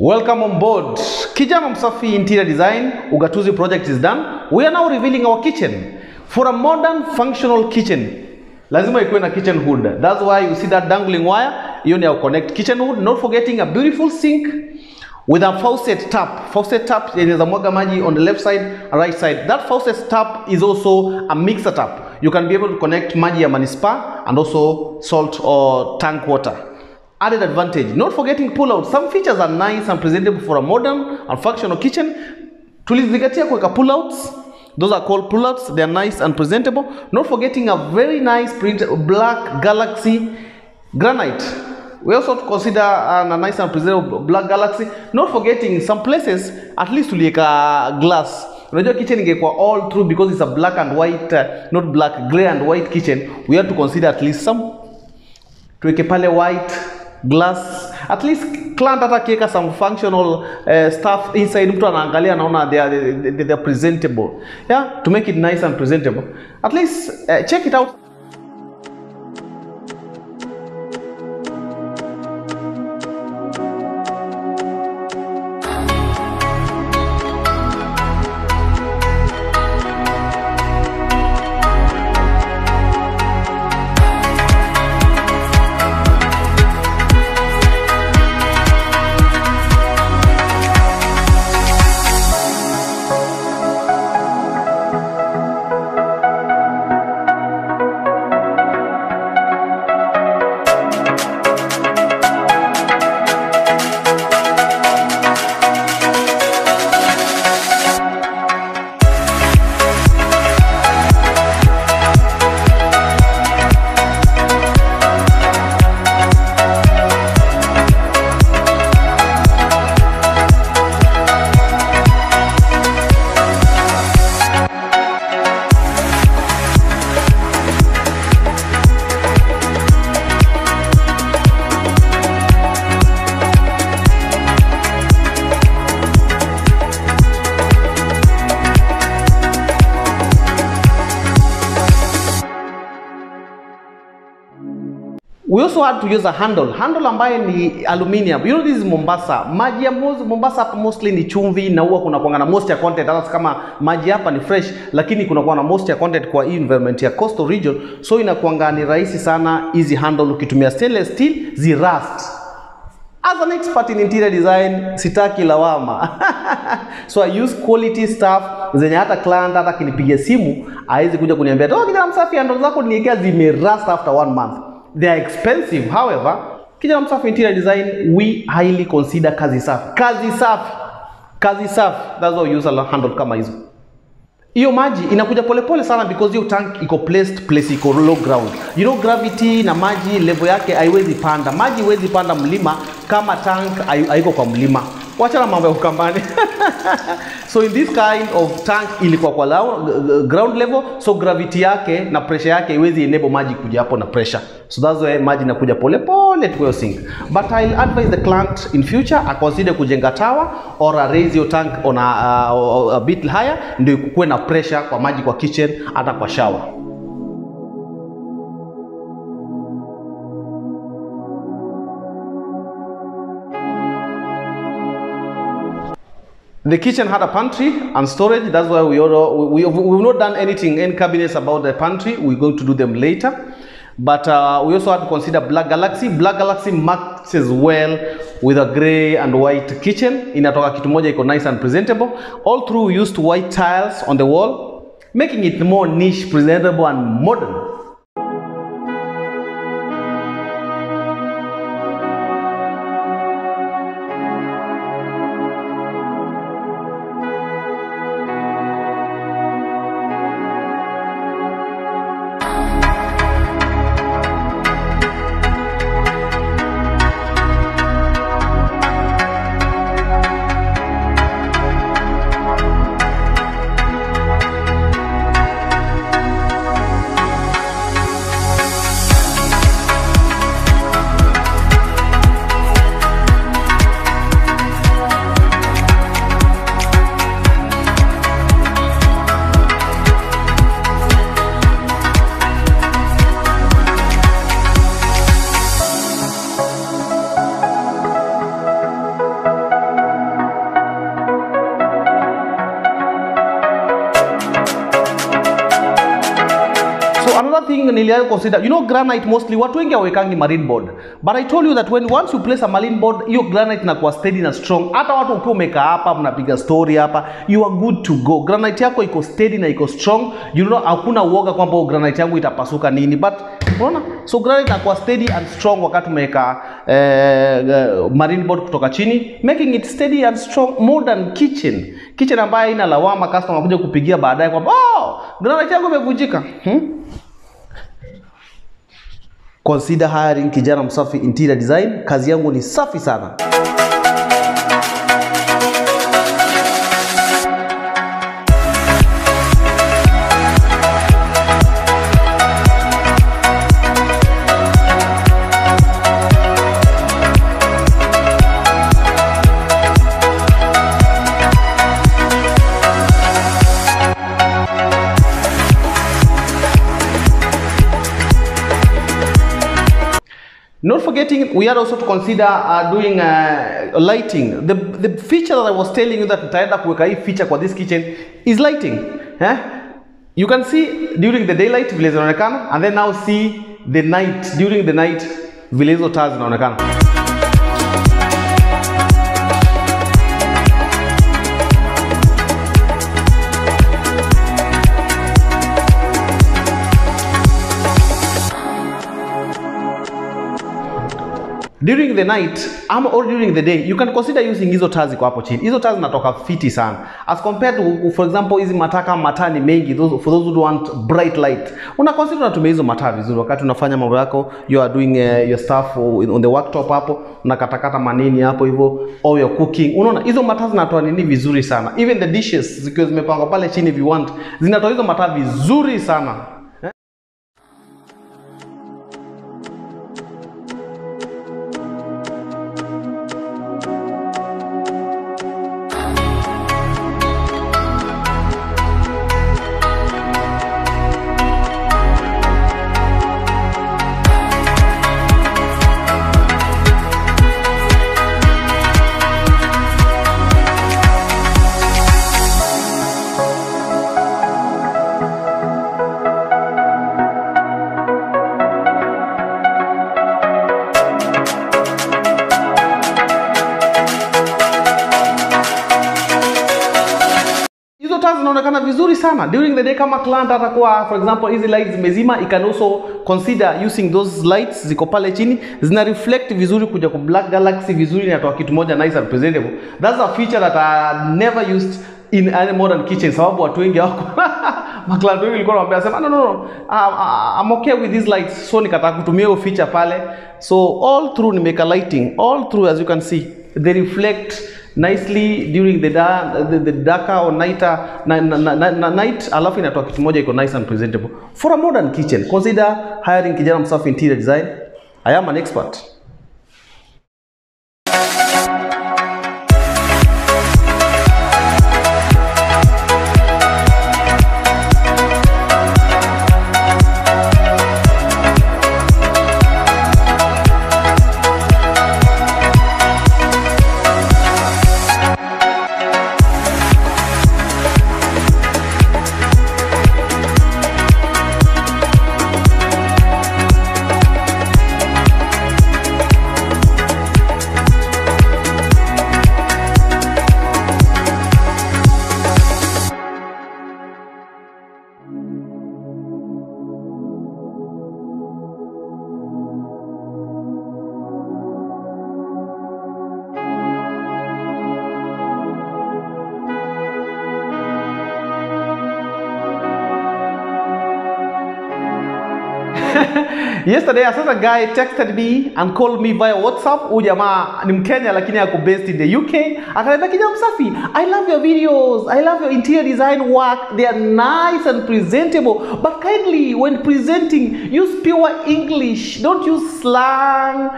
Welcome on board. Kijama Msafi Interior Design, Ugatuzi project is done. We are now revealing our kitchen. For a modern functional kitchen, lazima ikuwe na kitchen hood. That's why you see that dangling wire. Hiyo ni ya connect kitchen hood. Not forgetting a beautiful sink with a faucet tap. Faucet tap inaweza mwaga maji on the left side and right side. That faucet tap is also a mixer tap. You can be able to connect maji ya manispa and also salt or tank water added advantage. Not forgetting pull out. Some features are nice and presentable for a modern and functional kitchen. Tulizingatia kuweka pull outs. Those are called pull outs. They are nice and presentable. Not forgetting a very nice print black galaxy granite. We also consider a nice and presentable black galaxy. Not forgetting some places at least tuliweka glass. Unajua kitchen ingekuwa all through because it's a black and white, uh, not black, grey and white kitchen. We have to consider at least some tuweke pale white glass. At least client hata kiweka some functional uh, stuff inside. Mtu anaangalia anaona they are, they, they, are presentable. Yeah to make it nice and presentable. At least uh, check it out also had to use a handle. Handle ambaye ni aluminium. You know this is mombasa. Maji ya mombasa hapa mostly ni chumvi na huwa kuna kuanga na moisture content. Hata kama maji hapa ni fresh lakini kuna kuanga na moisture content kwa hii environment ya coastal region. So inakuanga ni rahisi sana hizi handle ukitumia stainless steel zi rust. As an expert in interior design, sitaki lawama. so I use quality stuff zenye hata client hata kinipigia simu haizi kuja kuniambia oh, kijana msafi handle zako niwekea zimerust after one month. They are expensive. However, kijana msafi interior design, we highly consider kazi safi. Kazi safi. Kazi safi. That's why we use a handle kama hizo hiyo maji inakuja polepole sana because hiyo tank iko placed place iko low ground you know gravity na maji level yake haiwezi panda maji haiwezi panda mlima kama tank hai- haiko kwa mlima wachana mambo ya ukambani. So in this kind of tank ilikuwa kwa lao, ground level so gravity yake na pressure yake iwezi enable maji kuja hapo na pressure. So that's why maji inakuja pole pole to your sink. But I'll advise the client in future aconsider kujenga tower or a raise your tank on a, a, a bit higher ndio kukuwe na pressure kwa maji kwa kitchen hata kwa shower The kitchen had a pantry and storage. That's why we all, we, we, we've not done anything, any cabinets about the pantry. We're going to do them later. But uh, we also had to consider Black Galaxy. Black Galaxy matches well with a grey and white kitchen. Inatoka kitu moja iko nice and presentable. All through we used white tiles on the wall, making it more niche, presentable and modern. Another thing niliwahi consider you know granite mostly watu wengi hawawekangi marine board. But i told you that when once you place a marine board hiyo granite inakuwa steady na strong. Hata watu ukiwa umekaa hapa mnapiga story hapa you are good to go. Granite yako iko steady na iko strong. You know hakuna uoga kwamba granite yangu itapasuka nini but unaona so granite inakuwa steady and strong wakati umeweka eh, eh, marine board kutoka chini making it steady and strong more than kitchen. Kitchen ambayo ina lawama customer kuja kupigia baadaye kwamba oh, granite yangu imevunjika. Hmm? consider hiring kijana msafi interior design. Kazi yangu ni safi sana Not forgetting, we are also to consider uh, doing uh, lighting. The, the feature that I was telling you that tutaenda kuweka hii feature kwa this kitchen is lighting. Eh? You can see during the daylight vile zinaonekana and then now see the night, during the night vile hizo taa zinaonekana. During the night ama or during the day you can consider using hizo taa ziko hapo chini. Hizo taa zinatoka fiti sana. As compared to for example hizi mataa kama mataa ni mengi those, for those who want bright light. Una consider unatumia hizo mataa vizuri wakati unafanya mambo yako you are doing uh, your stuff on the worktop hapo unakatakata manini hapo hivyo or your cooking. Unaona hizo mataa zinatoa nini vizuri sana. Even the dishes zikiwa zimepangwa pale chini if you want zinatoa hizo mataa vizuri sana zinaonekana vizuri sana. During the day kama client atakuwa for example hizi lights zimezima you can also consider using those lights ziko pale chini zina reflect vizuri kuja kwa black galaxy vizuri inatoa kitu moja nice and presentable. That's a feature that I never used in any modern kitchen sababu watu wengi hawako. Maklant wengi walikuwa wanambia sema no no no. I'm, I'm okay with these lights so nikataka kutumia hiyo feature pale. So all through nimeka lighting. All through as you can see they reflect nicely during the, da, the, the darker or nighter, na, na, na, na, night alafu inatoa kitu moja iko nice and presentable. For a modern kitchen consider hiring kijana msafi interior design. I am an expert yesterday asasa guy texted me and called me via whatsapp huyu jamaa ni mkenya lakini ako based in the uk akaniambia kijana msafi i love your videos i love your interior design work they are nice and presentable but kindly when presenting use pure english don't use slang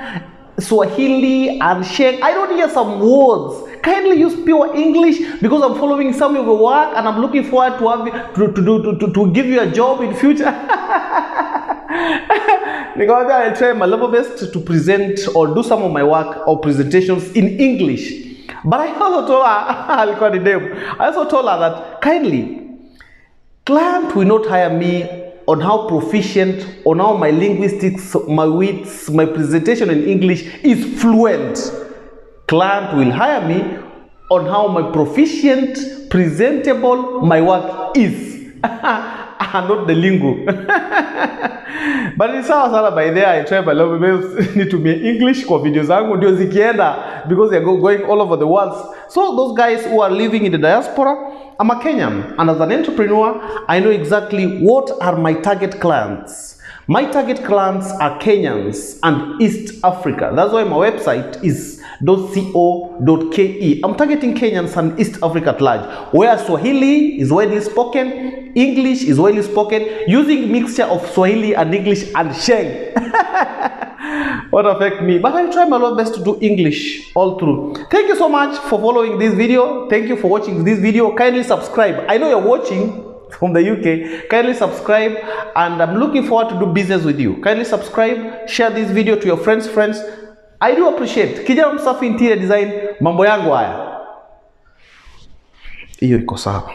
Swahili and Sheng. I don't hear some words. Kindly use pure English because I'm following some of your work and I'm looking forward to have to, to, to, to, to give you a job in future. Nikamwambia I'll try my level best to present or do some of my work or presentations in English. But I also told her, alikuwa ni dem. I also told her that kindly, client will not hire me on how proficient, on how my linguistics, my wits, my presentation in English is fluent. Client will hire me on how my proficient, presentable my work is. not the lingo. But ni sawa sana by there I try my level to nitumie English kwa video zangu ndio zikienda because they're go- going all over the world. So those guys who are living in the diaspora, I'm a Kenyan and as an entrepreneur, I know exactly what are my target clients. My target clients are Kenyans and East Africa. That's why my website is .co.ke. I'm targeting Kenyans and East Africa at large, where Swahili is widely spoken, English is widely spoken, using mixture of Swahili and English and Sheng. what affect me? But i try my best to do english all through. Thank you so much for following this video. Thank you for watching this video. Kindly subscribe. I know you're watching from the uk kindly subscribe and i'm looking forward to do business with you. Kindly subscribe share this video to your friends friends i do appreciate. Kijana msafi interior design mambo yangu haya. Hiyo iko sawa